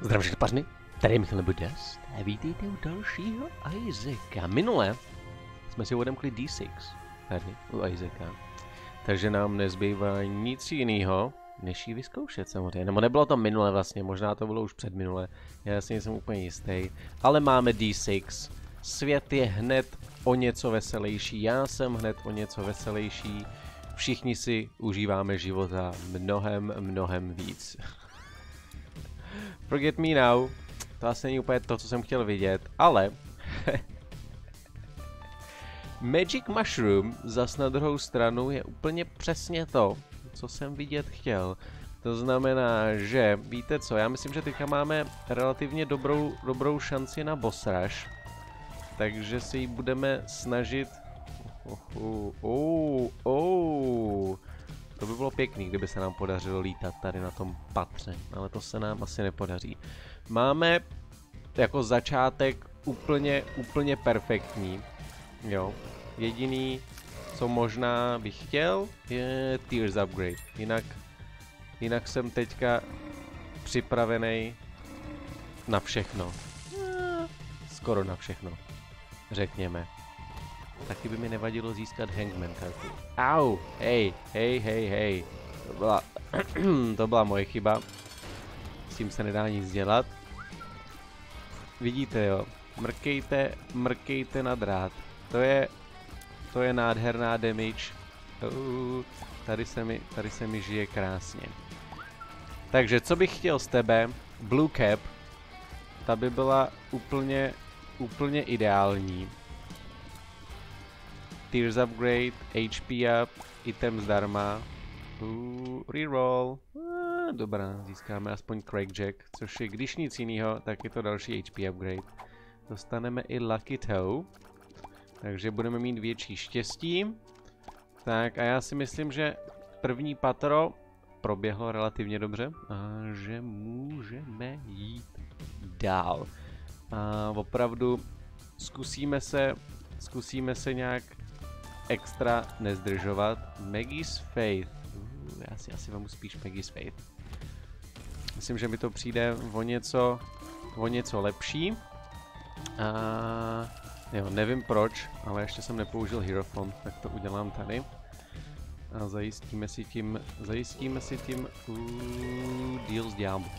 Zdravím všechny pařny, tady je Michal Budas a vítejte u dalšího Isaaca. Minule jsme si odemkli D6 tady u Isaaca, takže nám nezbývá nic jiného, než ji vyzkoušet samozřejmě. Nebo nebylo to minule vlastně, možná to bylo už před minule, já si nejsem úplně jistý. Ale máme D6, svět je hned o něco veselější, já jsem hned o něco veselější, všichni si užíváme života mnohem, mnohem víc. Forget me now. To asi není úplně to, co jsem chtěl vidět, ale... Magic Mushroom zas na druhou stranu je úplně přesně to, co jsem vidět chtěl. To znamená, že víte co, já myslím, že teďka máme relativně dobrou, dobrou šanci na boss rush. Takže si ji budeme snažit... Oh, oh, oh, oh. To by bylo pěkný, kdyby se nám podařilo lítat tady na tom patře, ale to se nám asi nepodaří. Máme jako začátek úplně, úplně perfektní, jo. Jediný, co možná bych chtěl, je Tears Upgrade. Jinak, jinak jsem teďka připravený na všechno. Skoro na všechno, řekněme. Taky by mi nevadilo získat Hangman kartu. Au! Hej, hej, hej, hej. To byla, to byla moje chyba. S tím se nedá nic dělat. Vidíte jo, mrkejte, mrkejte na drát. To je, to je nádherná damage. Uh, tady se mi, tady se mi žije krásně. Takže co bych chtěl z tebe, Blue Cap, ta by byla úplně, úplně ideální. Tears upgrade, HP up, item zdarma. Uh, reroll. Uh, dobrá, získáme aspoň Crackjack, což je když nic jiného, tak je to další HP upgrade. Dostaneme i Lucky Toe, takže budeme mít větší štěstí. Tak a já si myslím, že první patro proběhlo relativně dobře a že můžeme jít dál. A opravdu zkusíme se, zkusíme se nějak extra nezdržovat. Maggie's Faith. Já si asi vám spíš Maggie's Faith. Myslím, že mi to přijde o něco, o něco lepší. A jo, nevím proč, ale ještě jsem nepoužil Hierophant, tak to udělám tady. A zajistíme si tím, zajistíme si tím uh, deal s Diablem.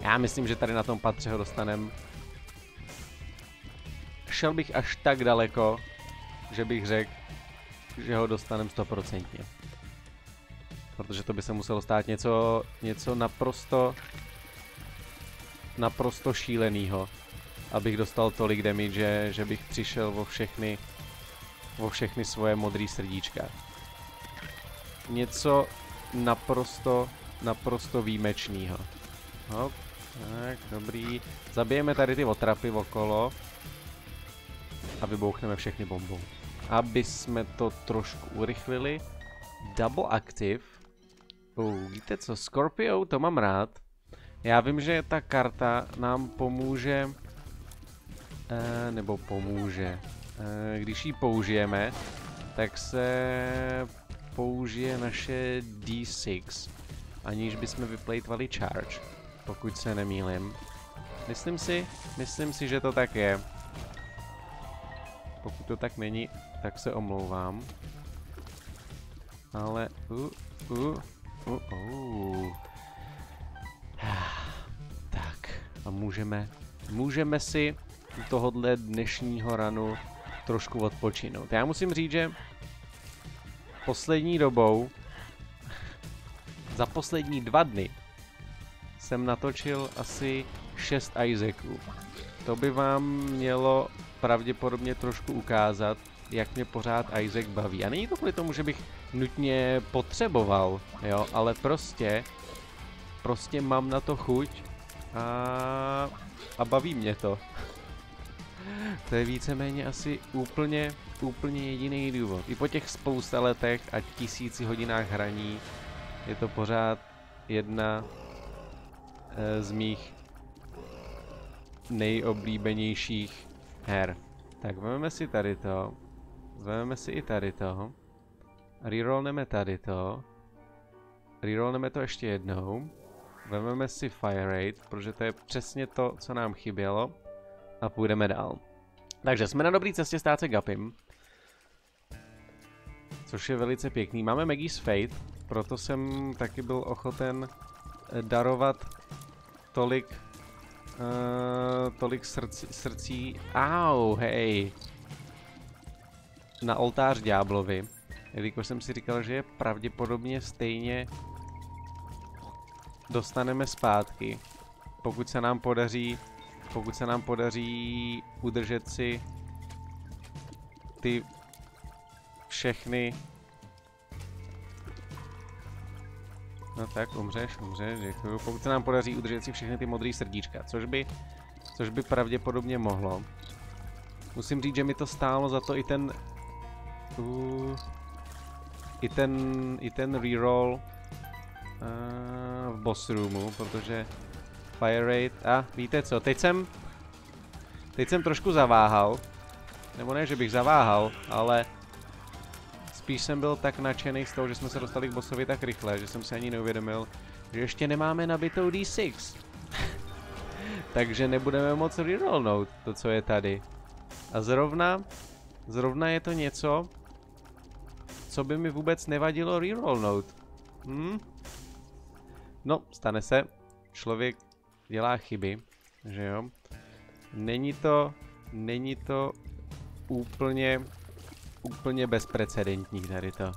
Já myslím, že tady na tom patře ho dostanem. Šel bych až tak daleko, že bych řekl, že ho dostaneme stoprocentně. Protože to by se muselo stát něco, něco naprosto, naprosto šílenýho, abych dostal tolik damage, že, že bych přišel o všechny, o všechny svoje modré srdíčka. Něco naprosto, naprosto výjimečného. Hop, tak, dobrý. Zabijeme tady ty otrapy okolo a vybouchneme všechny bombou aby to trošku urychlili. Double Active. Uh, víte co, Scorpio, to mám rád. Já vím, že ta karta nám pomůže, eh, nebo pomůže, eh, když ji použijeme, tak se použije naše D6, aniž bychom vyplejtvali charge, pokud se nemýlim. Myslím si, myslím si, že to tak je. Pokud to tak není, tak se omlouvám. Ale... Uh, uh, uh, uh. Tak, a můžeme, můžeme si u tohohle dnešního ranu trošku odpočinout. Já musím říct, že poslední dobou, za poslední dva dny, jsem natočil asi 6 Isaaců. To by vám mělo pravděpodobně trošku ukázat, jak mě pořád Isaac baví. A není to kvůli tomu, že bych nutně potřeboval, jo, ale prostě, prostě mám na to chuť a, a baví mě to. to je víceméně asi úplně, úplně jediný důvod. I po těch spousta letech a tisíci hodinách hraní je to pořád jedna e, z mých nejoblíbenějších her. Tak vezmeme si tady to. Vezmeme si i tady to. Rerollneme tady to. Rerollneme to ještě jednou. Vezmeme si Fire Rate, protože to je přesně to, co nám chybělo. A půjdeme dál. Takže jsme na dobré cestě stát se Gapim. Což je velice pěkný. Máme Maggie's Fate, proto jsem taky byl ochoten eh, darovat tolik uh, tolik srdcí, srdcí, au, hej, na oltář ďáblovi, jelikož jsem si říkal, že je pravděpodobně stejně dostaneme zpátky, pokud se nám podaří, pokud se nám podaří udržet si ty všechny No tak, umřeš, umřeš, děkuju. Pokud se nám podaří udržet si všechny ty modré srdíčka, což by, což by pravděpodobně mohlo. Musím říct, že mi to stálo za to i ten... Uh, I ten, i ten reroll uh, v boss roomu, protože fire rate... A, víte co, teď jsem... Teď jsem trošku zaváhal. Nebo ne, že bych zaváhal, ale Spíš jsem byl tak nadšený z toho, že jsme se dostali k bossovi tak rychle, že jsem se ani neuvědomil, že ještě nemáme nabitou D6. Takže nebudeme moc rerollnout to, co je tady. A zrovna, zrovna je to něco, co by mi vůbec nevadilo rerollnout. Hm? No, stane se. Člověk dělá chyby, že jo. Není to, není to úplně úplně bezprecedentní tady to.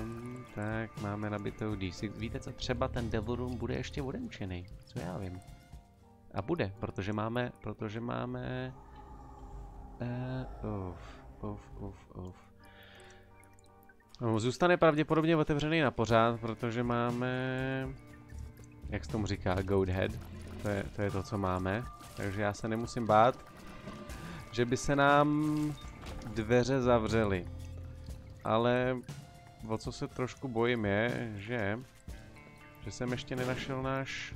Um, tak, máme nabitou D6. Víte co, třeba ten Devil Room bude ještě odemčený. Co já vím. A bude, protože máme, protože máme... Uh, uf, uf, uf, uf. No, zůstane pravděpodobně otevřený na pořád, protože máme... Jak se tomu říká? Goat Head. To je, to je to, co máme. Takže já se nemusím bát, že by se nám dveře zavřely. Ale o co se trošku bojím je, že, že jsem ještě nenašel náš,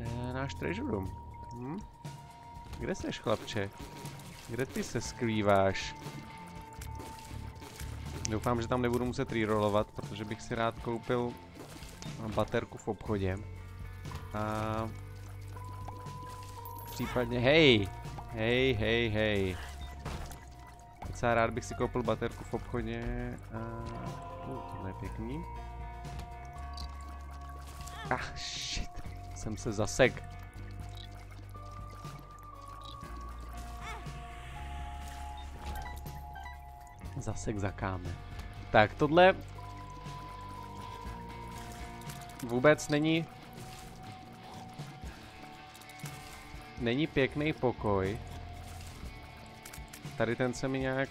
eh, náš treasure room. Hm? Kde jsi, chlapče? Kde ty se skrýváš? Doufám, že tam nebudu muset rerollovat, protože bych si rád koupil baterku v obchodě. A případně, hej, hej, hej, hej. Docela rád bych si koupil baterku v obchodě. A... Uh, tohle je pěkný. Ah, shit. Jsem se zasek. Zasek zakáme. Tak, tohle vůbec není není pěkný pokoj. Tady ten se mi nějak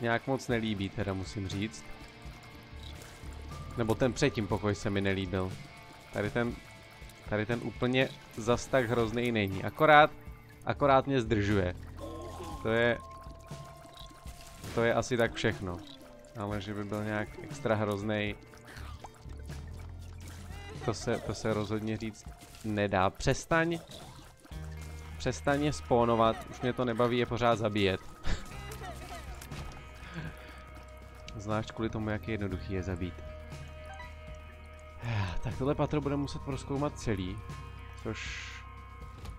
nějak moc nelíbí, teda musím říct. Nebo ten předtím pokoj se mi nelíbil. Tady ten, tady ten úplně zas tak hrozný není. Akorát, akorát mě zdržuje. To je, to je asi tak všechno. Ale že by byl nějak extra hrozný, to se, to se rozhodně říct nedá. Přestaň Přestaň je spónovat, už mě to nebaví je pořád zabíjet. Zvlášť kvůli tomu, jak je jednoduchý je zabít. Tak tohle patro bude muset proskoumat celý, což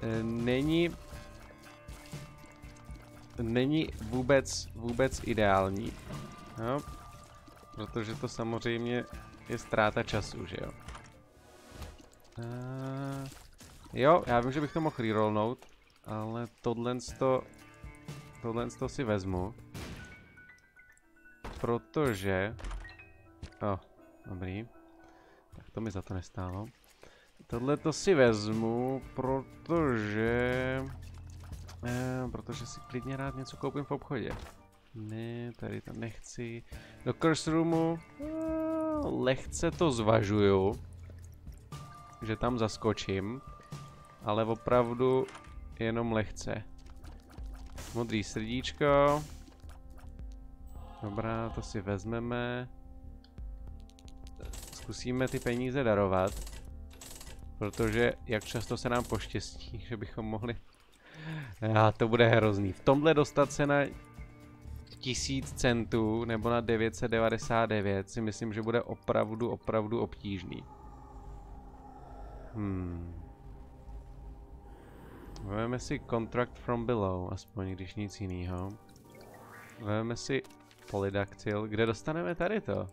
e, není není vůbec, vůbec ideální, jo? protože to samozřejmě je ztráta času, že jo. Uh, jo, já vím, že bych to mohl rerollnout, ale tohle to, tohle to si vezmu. Protože... Oh, dobrý. Tak to mi za to nestálo. Tohle to si vezmu, protože... Eh, protože si klidně rád něco koupím v obchodě. Ne, tady to nechci. Do curse roomu eh, lehce to zvažuju. Že tam zaskočím. Ale opravdu jenom lehce. Modrý srdíčko. Dobrá, to si vezmeme. Zkusíme ty peníze darovat. Protože jak často se nám poštěstí, že bychom mohli... Já, to bude hrozný. V tomhle dostat se na tisíc centů nebo na 999 si myslím, že bude opravdu, opravdu obtížný. Hmm. Vezmeme si Contract from Below, aspoň když nic jiného. Vezmeme si Polydactyl. Kde dostaneme tady to?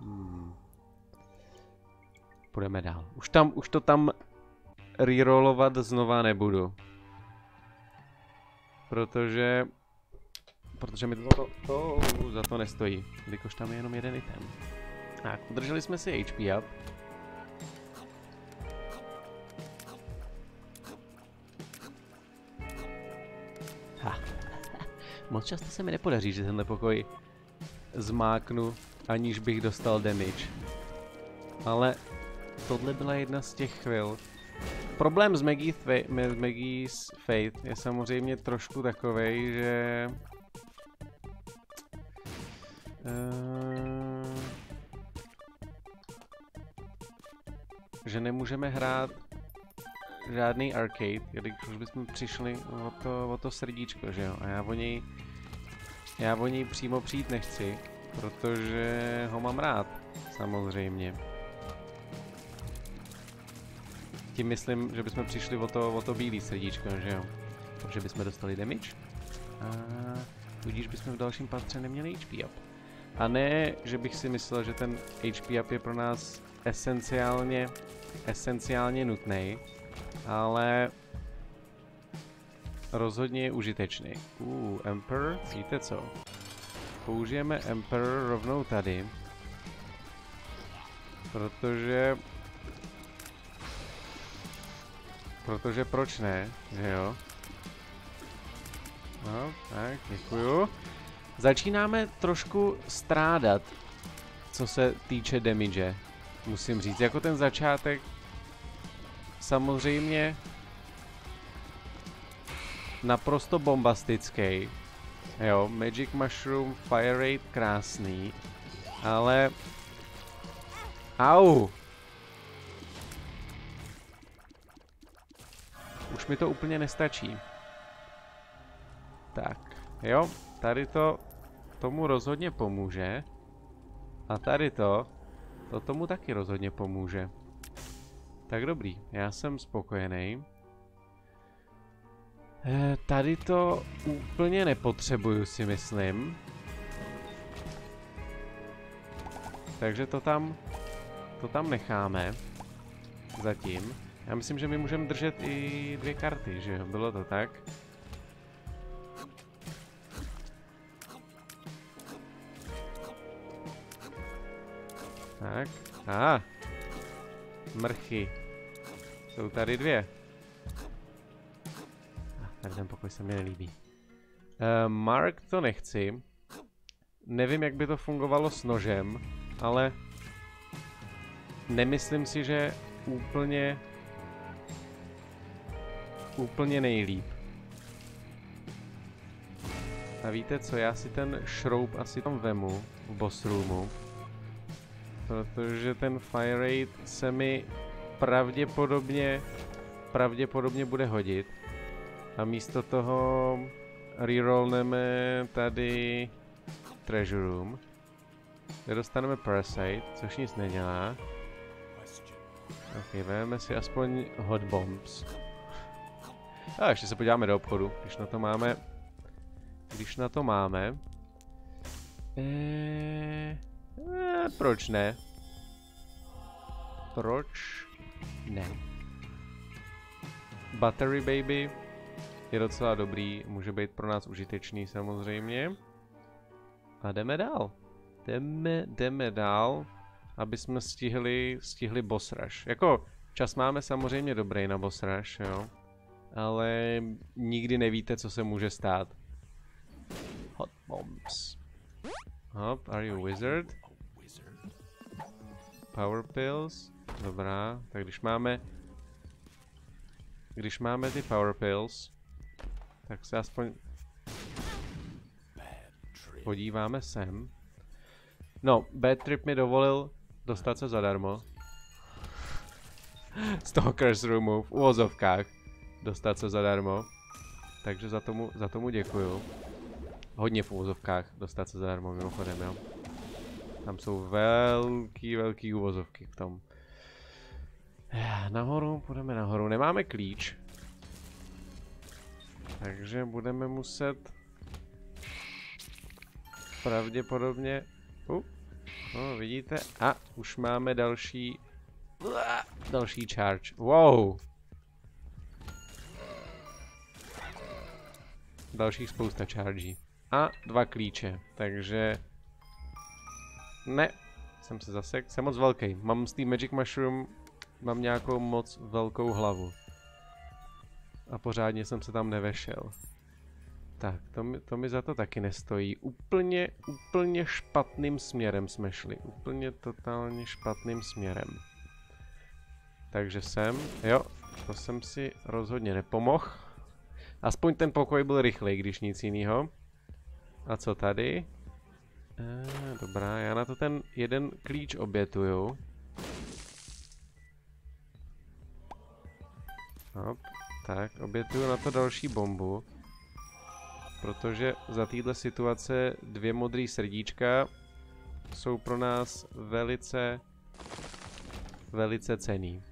Hmm. Půjdeme dál. Už tam, už to tam rerollovat znova nebudu. Protože... Protože mi to, to, to za to nestojí. Kdykož tam je jenom jeden item. Tak, udrželi jsme si HP up. Ha. Moc často se mi nepodaří, že tenhle pokoj zmáknu, aniž bych dostal damage. Ale tohle byla jedna z těch chvil. Problém s Maggie's, Maggie's Fate je samozřejmě trošku takovej, že... Uh, že nemůžeme hrát žádný arcade, když už bychom přišli o to, o to srdíčko, že jo? A já o něj, já o něj přímo přijít nechci, protože ho mám rád, samozřejmě. Tím myslím, že bychom přišli o to, o to bílý srdíčko, že jo? Protože bychom dostali damage. A tudíž bychom v dalším patře neměli HP up. A ne, že bych si myslel, že ten HP up je pro nás esenciálně, esenciálně nutný, ale rozhodně je užitečný. Uh, Emperor, víte co? Použijeme Emperor rovnou tady, protože Protože proč ne, že jo? No, tak, děkuju. Začínáme trošku strádat, co se týče damage, musím říct. Jako ten začátek, samozřejmě naprosto bombastický. Jo, Magic Mushroom, Fire Rate, krásný. Ale... Au! Mi to úplně nestačí. Tak, jo, tady to tomu rozhodně pomůže. A tady to, to tomu taky rozhodně pomůže. Tak dobrý, já jsem spokojený. E, tady to úplně nepotřebuju si myslím. Takže to tam, to tam necháme. Zatím. Já myslím, že my můžeme držet i dvě karty, že jo? Bylo to tak? Tak. Aha. Mrchy. Jsou tady dvě. Ah, tady ten pokoj se mi nelíbí. Uh, Mark to nechci. Nevím, jak by to fungovalo s nožem, ale nemyslím si, že úplně úplně nejlíp. A víte co, já si ten šroub asi tam vemu v boss roomu. Protože ten fire rate se mi pravděpodobně, pravděpodobně bude hodit. A místo toho rerollneme tady treasure room. Kde dostaneme parasite, což nic nedělá. Ok, vezmeme si aspoň hot bombs. A ještě se podíváme do obchodu, když na to máme. Když na to máme. Eee, eee, proč ne? Proč ne? Battery Baby je docela dobrý, může být pro nás užitečný samozřejmě. A jdeme dál. Jdeme, jdeme dál, aby jsme stihli, stihli boss rush. Jako, čas máme samozřejmě dobrý na boss rush, jo ale nikdy nevíte, co se může stát. Hot bombs. Hop, are you a wizard? Power pills. Dobrá, tak když máme... Když máme ty power pills, tak se aspoň podíváme sem. No, Bad Trip mi dovolil dostat se zadarmo. Stalker's Remove v uvozovkách dostat se zadarmo. Takže za tomu, za tomu děkuju. Hodně v úvozovkách dostat se zadarmo mimochodem, jo. Tam jsou velký, velký úvozovky v tom. Nahoru, půjdeme nahoru. Nemáme klíč. Takže budeme muset pravděpodobně... Uh, no, vidíte? A už máme další... Další charge. Wow! Dalších spousta chargí. A dva klíče, takže... Ne, jsem se zasek, jsem moc velký. Mám z té Magic Mushroom, mám nějakou moc velkou hlavu. A pořádně jsem se tam nevešel. Tak, to mi, to mi za to taky nestojí. Úplně, úplně špatným směrem jsme šli. Úplně totálně špatným směrem. Takže sem, jo, to jsem si rozhodně nepomohl. Aspoň ten pokoj byl rychlej, když nic jiného. A co tady? Eh, dobrá, já na to ten jeden klíč obětuju. Hop, tak, obětuju na to další bombu. Protože za téhle situace dvě modré srdíčka jsou pro nás velice, velice cený.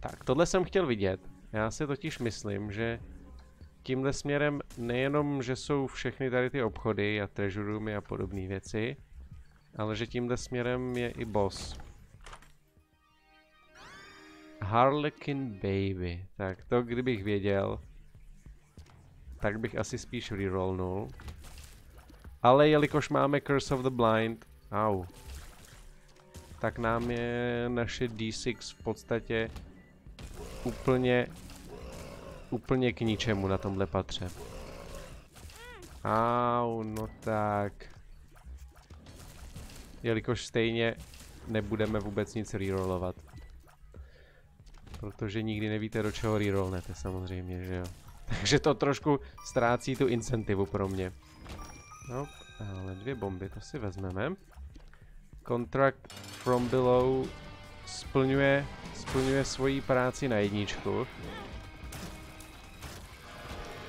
Tak, tohle jsem chtěl vidět. Já si totiž myslím, že tímhle směrem nejenom, že jsou všechny tady ty obchody a treasure roomy a podobné věci, ale že tímhle směrem je i boss. Harlequin Baby. Tak to kdybych věděl, tak bych asi spíš rerollnul. Ale jelikož máme Curse of the Blind, au, tak nám je naše D6 v podstatě úplně, úplně k ničemu na tomhle patře. Au, no tak. Jelikož stejně nebudeme vůbec nic rerollovat. Protože nikdy nevíte, do čeho rerollnete samozřejmě, že jo. Takže to trošku ztrácí tu incentivu pro mě. No, ale dvě bomby, to si vezmeme. Contract from below splňuje, splňuje svoji práci na jedničku.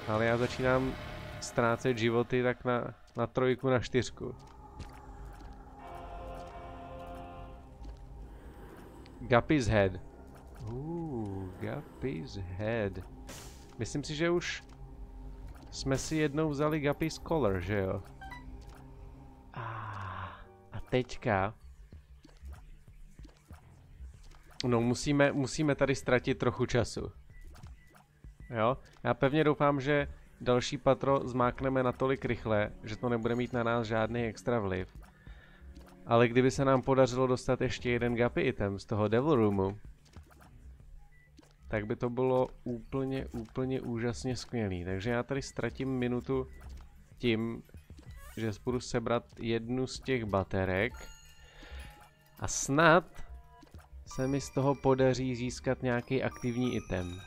Ale já začínám ztrácet životy tak na, na trojku, na čtyřku. Guppy's head. Uh, Guppy's head. Myslím si, že už jsme si jednou vzali Guppy's collar, že jo? A teďka... No, musíme, musíme tady ztratit trochu času. Jo? Já pevně doufám, že další patro zmákneme natolik rychle, že to nebude mít na nás žádný extra vliv. Ale kdyby se nám podařilo dostat ještě jeden Guppy item z toho Devil Roomu, tak by to bylo úplně, úplně úžasně skvělý. Takže já tady ztratím minutu tím, že budu sebrat jednu z těch baterek a snad se mi z toho podaří získat nějaký aktivní item.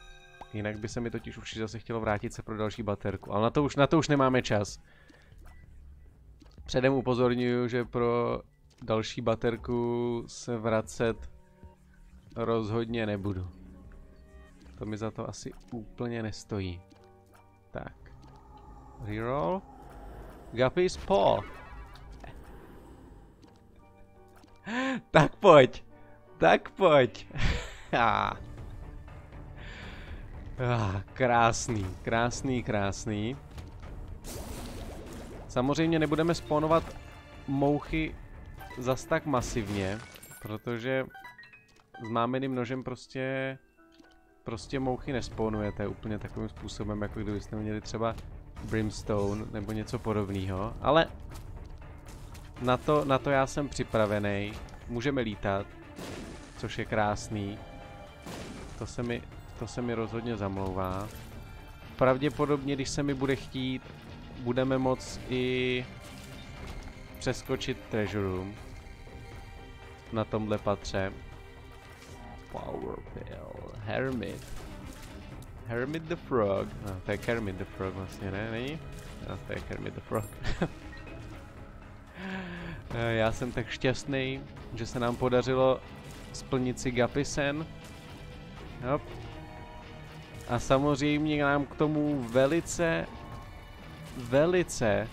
Jinak by se mi totiž už zase chtělo vrátit se pro další baterku. Ale na to už, na to už nemáme čas. Předem upozorňuju, že pro další baterku se vracet rozhodně nebudu. To mi za to asi úplně nestojí. Tak. Reroll. Guppy's paw. tak pojď. Tak pojď. ah, krásný, krásný, krásný. Samozřejmě nebudeme spónovat mouchy zas tak masivně, protože s mámeným nožem prostě prostě mouchy nesponujete úplně takovým způsobem, jako kdybyste měli třeba Brimstone nebo něco podobného, ale na to, na to já jsem připravený. Můžeme lítat, což je krásný. To se mi, to se mi rozhodně zamlouvá. Pravděpodobně, když se mi bude chtít, budeme moct i přeskočit Treasure Room na tomhle patře. Power Pill. Hermit. Hermit the Frog. No, to je Kermit the Frog vlastně, ne? Není? No, to je Kermit the Frog. Já jsem tak šťastný, že se nám podařilo splnit si Gapisen. Hop. A samozřejmě nám k tomu velice, velice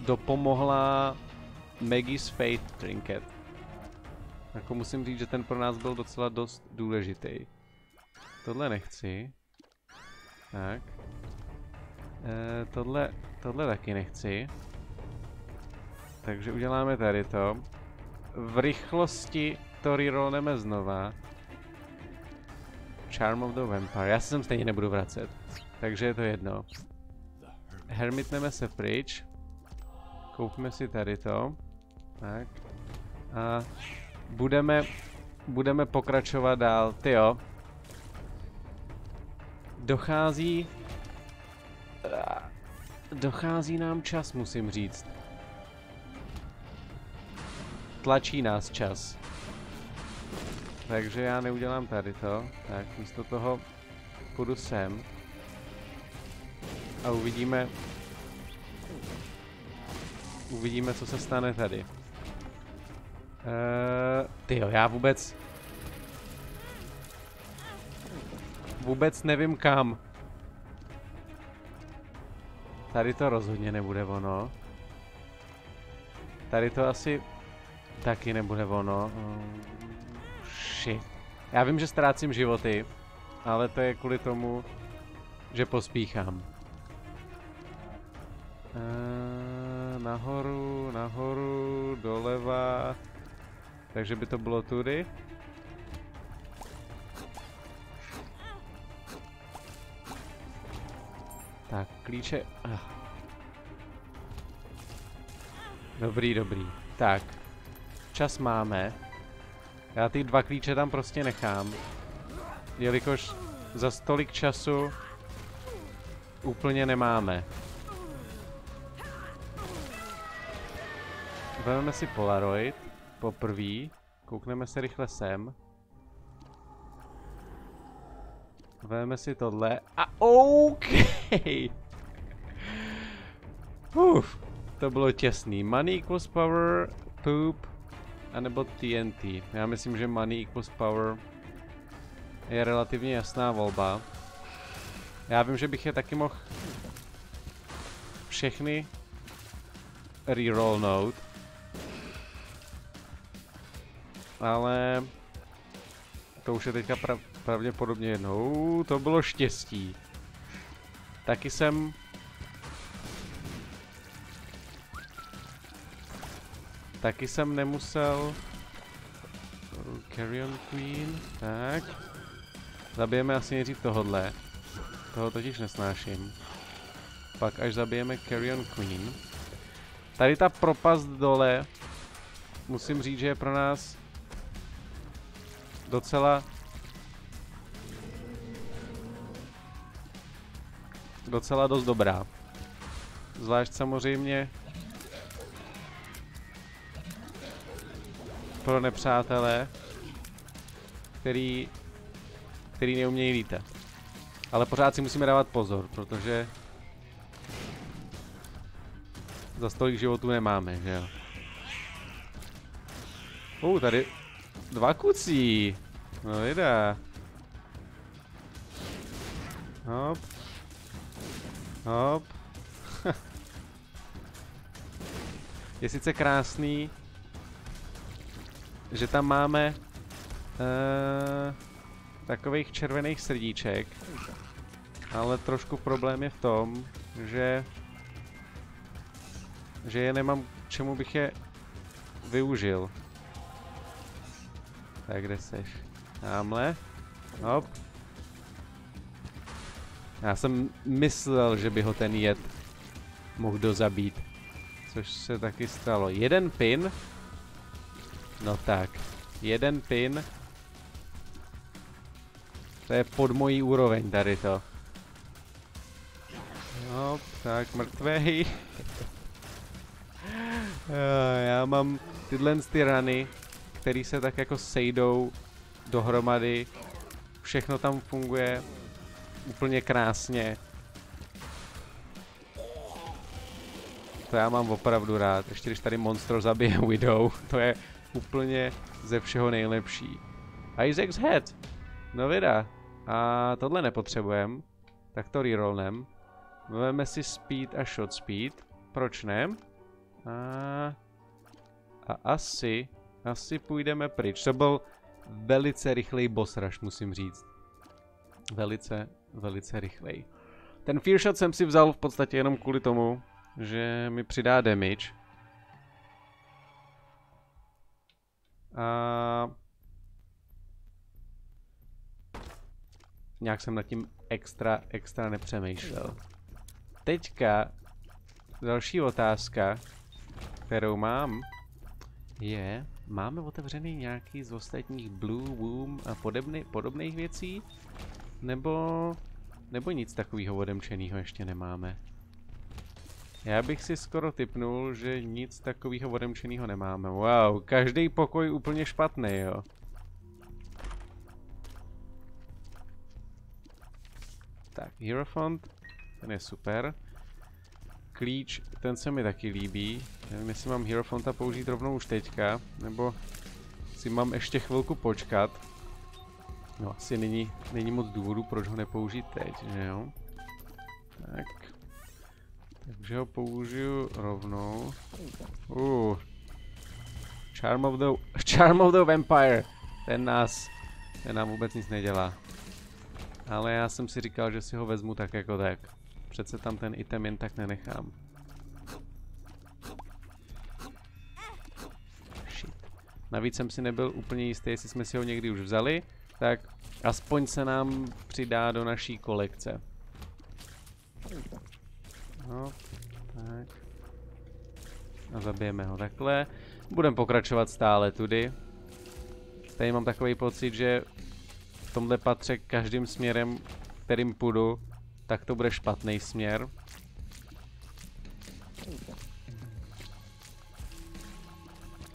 dopomohla Maggie's Fate Trinket. Jako musím říct, že ten pro nás byl docela dost důležitý. Tohle nechci. Tak. E, tohle, tohle taky nechci. Takže uděláme tady to. V rychlosti to rerollneme znova. Charm of the Vampire. Já se sem stejně nebudu vracet. Takže je to jedno. Hermitneme se pryč. Koupíme si tady to. Tak. A budeme, budeme pokračovat dál. Ty jo. Dochází... Dochází nám čas, musím říct. Tlačí nás čas. Takže já neudělám tady to. Tak místo toho půjdu sem. A uvidíme... Uvidíme, co se stane tady. Uh, ty jo, já vůbec... Vůbec nevím kam. Tady to rozhodně nebude ono. Tady to asi taky nebude ono. Uh, shit. Já vím, že ztrácím životy, ale to je kvůli tomu, že pospíchám. Uh, nahoru, nahoru, doleva. Takže by to bylo tudy. Tak, klíče... Ah. Dobrý, dobrý. Tak. Čas máme. Já ty dva klíče tam prostě nechám. Jelikož za stolik času úplně nemáme. Vezmeme si Polaroid poprvé. Koukneme se rychle sem. Vezmeme si tohle a OK. Uf, to bylo těsný. Money equals power, poop, anebo TNT. Já myslím, že money equals power je relativně jasná volba. Já vím, že bych je taky mohl všechny rerollnout. Ale to už je teďka pra pravděpodobně jednou. To bylo štěstí. Taky jsem... Taky jsem nemusel... Carrion Queen, tak. Zabijeme asi nejdřív tohodle. Toho totiž nesnáším. Pak až zabijeme Carrion Queen. Tady ta propast dole, musím říct, že je pro nás docela docela dost dobrá. Zvlášť samozřejmě pro nepřátelé, který, který neumějí lítat. Ale pořád si musíme dávat pozor, protože za stolik životů nemáme, že jo. Uh, tady dva kucí. No jde. Hop. Hop. je sice krásný, že tam máme uh, takových červených srdíček, ale trošku problém je v tom, že že je nemám, čemu bych je využil. Tak kde seš? Tamhle. Hop. Já jsem myslel, že by ho ten jed mohl dozabít. Což se taky stalo. Jeden pin. No tak. Jeden pin. To je pod mojí úroveň tady to. Hop, tak mrtvej. Já mám tyhle ty rany který se tak jako sejdou dohromady. Všechno tam funguje úplně krásně. To já mám opravdu rád. Ještě když tady monstro zabije Widow, to je úplně ze všeho nejlepší. Isaac's Head. No vida. A tohle nepotřebujeme. Tak to rerollnem. Vezmeme si speed a shot speed. Proč ne? A, a asi asi půjdeme pryč. To byl velice rychlej boss rush, musím říct. Velice, velice rychlej. Ten Fear Shot jsem si vzal v podstatě jenom kvůli tomu, že mi přidá damage. A... Nějak jsem nad tím extra, extra nepřemýšlel. Teďka další otázka, kterou mám, je, máme otevřený nějaký z ostatních Blue Boom a podobný, podobných věcí? Nebo, nebo nic takového odemčeného ještě nemáme? Já bych si skoro typnul, že nic takového odemčeného nemáme. Wow, každý pokoj úplně špatný, jo. Tak, Hierophant, ten je super. Klíč, ten se mi taky líbí. Nevím, jestli mám Hierophanta použít rovnou už teďka, nebo si mám ještě chvilku počkat. No, asi není, není moc důvodu, proč ho nepoužít teď, že jo? Tak. Takže ho použiju rovnou. Uh. Charm of the, Charm of the Vampire. Ten nás, ten nám vůbec nic nedělá. Ale já jsem si říkal, že si ho vezmu tak jako tak. Přece tam ten item jen tak nenechám. Shit. Navíc jsem si nebyl úplně jistý, jestli jsme si ho někdy už vzali, tak aspoň se nám přidá do naší kolekce. No, tak. A zabijeme ho takhle. Budeme pokračovat stále tudy. Tady mám takový pocit, že v tomhle patře každým směrem, kterým půjdu, tak to bude špatný směr.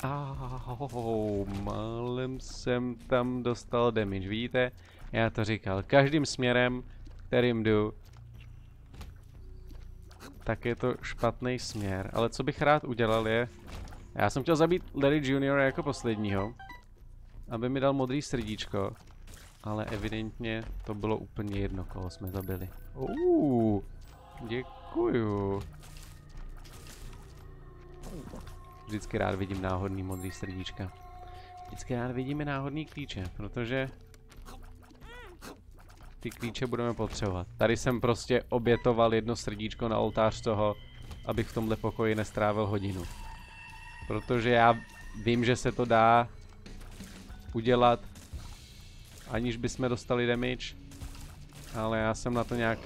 Ahou, malem jsem tam dostal damage, vidíte? Já to říkal, každým směrem, kterým jdu, tak je to špatný směr. Ale co bych rád udělal je, já jsem chtěl zabít Larry Junior jako posledního, aby mi dal modrý srdíčko, ale evidentně to bylo úplně jedno, koho jsme zabili. Uh, děkuju. Vždycky rád vidím náhodný modrý srdíčka. Vždycky rád vidíme náhodný klíče, protože ty klíče budeme potřebovat. Tady jsem prostě obětoval jedno srdíčko na oltář toho, abych v tomhle pokoji nestrávil hodinu. Protože já vím, že se to dá udělat, aniž bychom dostali damage, ale já jsem na to nějak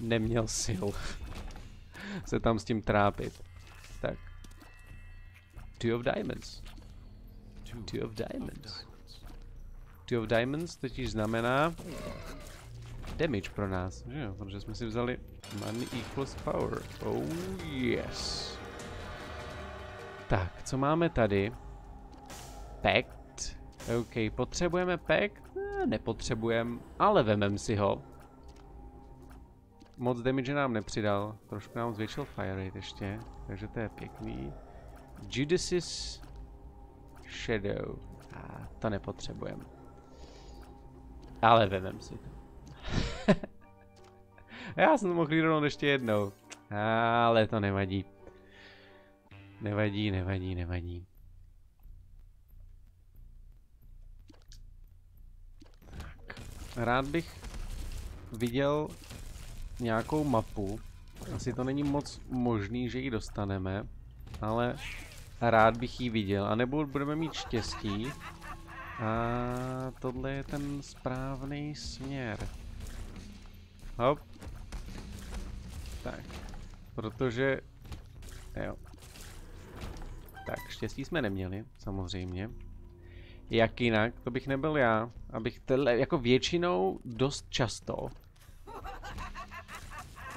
neměl sil se tam s tím trápit. Tak. Two of Diamonds. Two of Diamonds. Two of Diamonds totiž znamená damage pro nás, že jo? Protože jsme si vzali money equals power. Oh yes. Tak, co máme tady? Pact. OK, potřebujeme pact? Ne, nepotřebujeme, ale vemem si ho. Moc damage nám nepřidal, trošku nám zvětšil fire rate ještě, takže to je pěkný. Judas's Shadow. A to nepotřebujeme. Ale vemem si to. Já jsem to mohl rovnou ještě jednou. Ale to nevadí. Nevadí, nevadí, nevadí. Tak. Rád bych viděl nějakou mapu. Asi to není moc možný, že ji dostaneme, ale rád bych ji viděl. A nebo budeme mít štěstí. A tohle je ten správný směr. Hop. Tak. Protože... Jo. Tak, štěstí jsme neměli, samozřejmě. Jak jinak, to bych nebyl já, abych tenhle, jako většinou dost často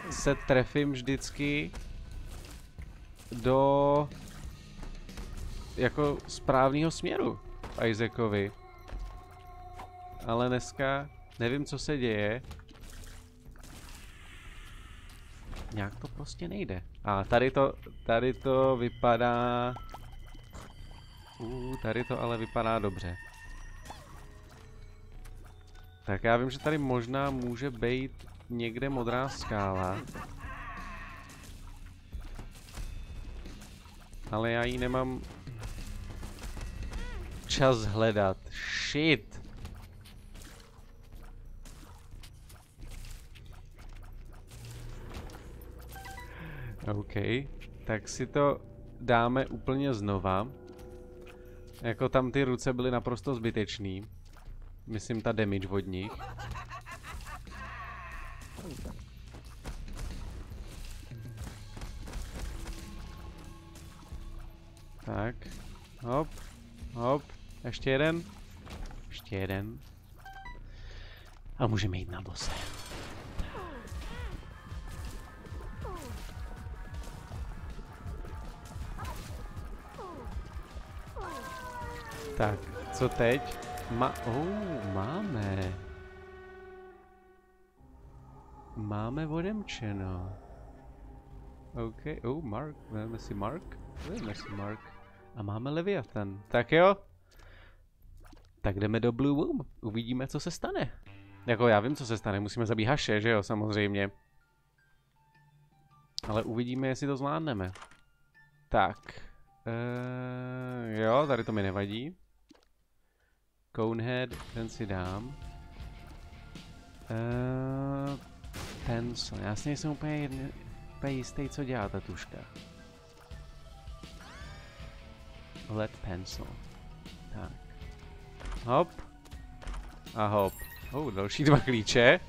se trefím vždycky do jako správného směru Isaacovi. Ale dneska nevím, co se děje. Nějak to prostě nejde. A tady to, tady to vypadá... Uh, tady to ale vypadá dobře. Tak já vím, že tady možná může být někde modrá skála. Ale já ji nemám čas hledat. Shit. OK, tak si to dáme úplně znova. Jako tam ty ruce byly naprosto zbytečný. Myslím ta damage od nich. Tak. Hop. Hop. Ještě jeden. Ještě jeden. A můžeme jít na bose. Tak, co teď? Ma oh, máme. Máme odemčeno. OK, oh, Mark, vezmeme si Mark. Vezmeme si Mark. A máme Leviathan. Tak jo. Tak jdeme do Blue Womb. Uvidíme, co se stane. Jako já vím, co se stane. Musíme zabít haše, že jo, samozřejmě. Ale uvidíme, jestli to zvládneme. Tak. Uh, jo, tady to mi nevadí. Conehead, ten si dám. Uh, pencil, já si nejsem úplně, jedne, úplně jistý, co dělá ta tuška. Lead pencil. Tak. Hop. A hop. Oh, další dva klíče.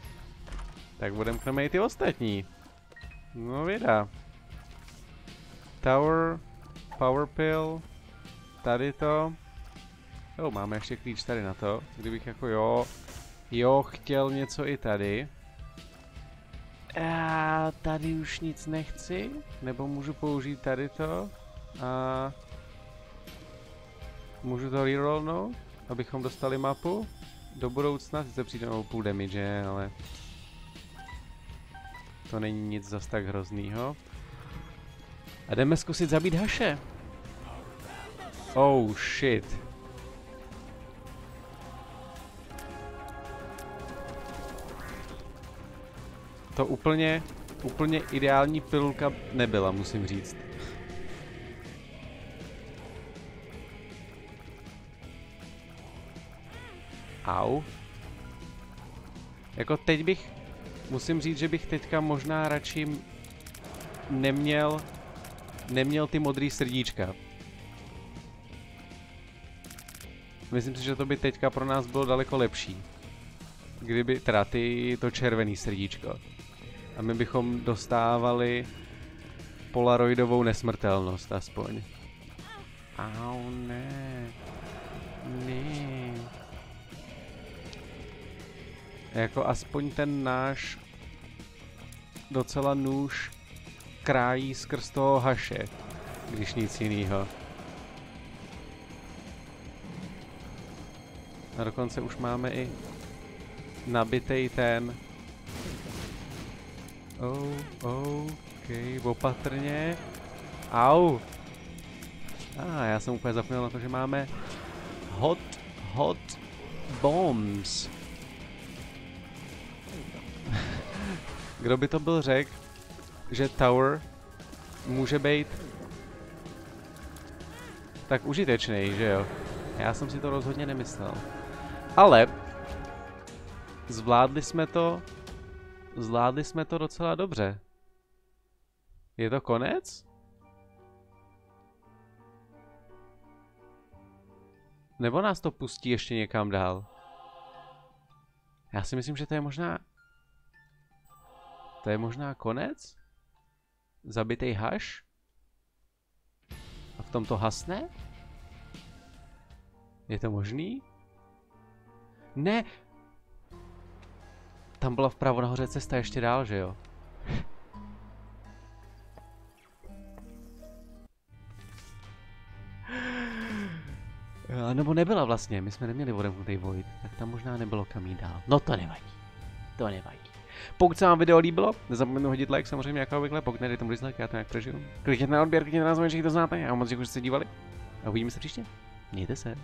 Tak budeme i ty ostatní. No věda. Tower. Power pill. Tady to. Jo, máme ještě klíč tady na to. Kdybych jako jo, jo, chtěl něco i tady. A tady už nic nechci, nebo můžu použít tady to a můžu to rerollnout, abychom dostali mapu do budoucna, sice přijde o půl damage, ale to není nic zas tak hroznýho. A jdeme zkusit zabít haše. Oh shit. To úplně, úplně ideální pilulka nebyla, musím říct. Au. Jako teď bych, musím říct, že bych teďka možná radši neměl, neměl ty modrý srdíčka. Myslím si, že to by teďka pro nás bylo daleko lepší. Kdyby, teda ty, to červený srdíčko. A my bychom dostávali polaroidovou nesmrtelnost aspoň. Au, ne. Ne. Jako aspoň ten náš docela nůž krájí skrz toho haše, když nic jiného. A dokonce už máme i nabitej ten Oh, OK, opatrně. Au. A ah, já jsem úplně zapomněl na to, že máme hot, hot bombs. Kdo by to byl řekl, že Tower může být tak užitečný, že jo? Já jsem si to rozhodně nemyslel. Ale zvládli jsme to Zvládli jsme to docela dobře. Je to konec? Nebo nás to pustí ještě někam dál? Já si myslím, že to je možná... To je možná konec? Zabitej haš? A v tom to hasne? Je to možný? Ne, tam byla vpravo nahoře cesta ještě dál, že jo? Nebo nebyla vlastně, my jsme neměli odemknutý Void, tak tam možná nebylo kam jít dál. No to nevadí, to nevadí. Pokud se vám video líbilo, nezapomeňte hodit like samozřejmě jako obvykle, pokud nejde tomu dislike, já to nějak přežiju. Klikněte na odběr, klikněte na zvoneček, to znáte, já moc děkuji, že jste dívali. A uvidíme se příště. Mějte se.